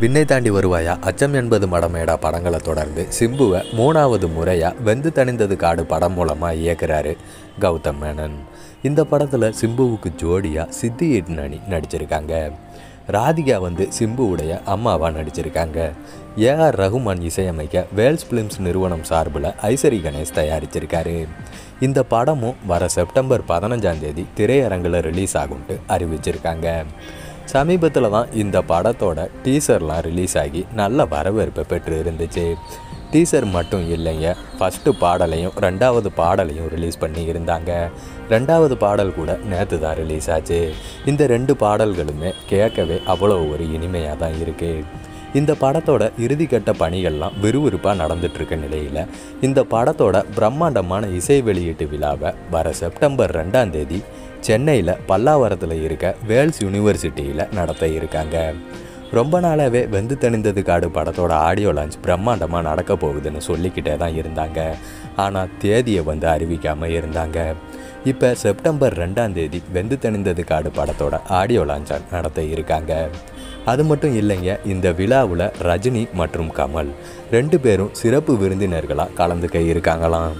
விண்ணை தாண்டி வருவாயா? அச்சம் என்பது மடமேடா. படங்களை தொடர்ந்து சிம்புவை மூணாவது முறையாக வெந்து தணிந்தது காடு படம் மூலமாக இயக்குறாரு கௌதம் மேனன். இந்த படத்தில் சிம்புவுக்கு ஜோடியாக சித்தி இட்னி நடிச்சிருக்காங்க. ராதிகா வந்து சிம்புவுடைய அம்மாவாக நடிச்சிருக்காங்க. ஏஆர் ரகுமான் இசையமைக்க வேல்ஸ் ஃபிலிம்ஸ் நிறுவனம் சார்பில் ஐசரி கணேஷ் தயாரிச்சிருக்காரு. இந்த படமும் வர செப்டம்பர் பதினஞ்சாம் தேதி திரையரங்கில் ரிலீஸ் ஆகும்ட்டு அறிவிச்சிருக்காங்க. சமீபத்தில் தான் இந்த படத்தோட டீசர்லாம் ரிலீஸ் ஆகி நல்ல வரவேற்பை பெற்று இருந்துச்சு டீசர் மட்டும் இல்லைங்க ஃபஸ்ட்டு பாடலையும் ரெண்டாவது பாடலையும் ரிலீஸ் பண்ணி இருந்தாங்க. ரெண்டாவது பாடல் கூட நேற்று தான் ரிலீஸ் ஆச்சு. இந்த ரெண்டு பாடல்களுமே கேட்கவே அவ்வளோ ஒரு இனிமையாக தான் இருக்குது இந்த படத்தோட இறுதிக்கட்ட பணிகள்லாம் விறுவிறுப்பாக நடந்துட்டுருக்க நிலையில் இந்த படத்தோட பிரம்மாண்டமான இசை வெளியீட்டு விழாவை வர செப்டம்பர் ரெண்டாம் தேதி சென்னையில் பல்லாவரத்தில் இருக்க வேல்ஸ் யூனிவர்சிட்டியில் நடத்த இருக்காங்க. ரொம்ப நாளாகவே வெந்து தணிந்தது காடு படத்தோட ஆடியோ லான்ச் பிரம்மாண்டமாக நடக்க போகுதுன்னு சொல்லிக்கிட்டே தான் இருந்தாங்க. ஆனால் தேதியை வந்து அறிவிக்காமல் இருந்தாங்க. இப்போ செப்டம்பர் ரெண்டாம் தேதி வெந்து தணிந்தது காடு படத்தோட ஆடியோ லான்ச் நடத்த இருக்காங்க. அது மட்டும் இல்லைங்க இந்த விழாவில் ரஜினி மற்றும் கமல் ரெண்டு பேரும் சிறப்பு விருந்தினர்களாக கலந்துக்க இருக்காங்களாம்.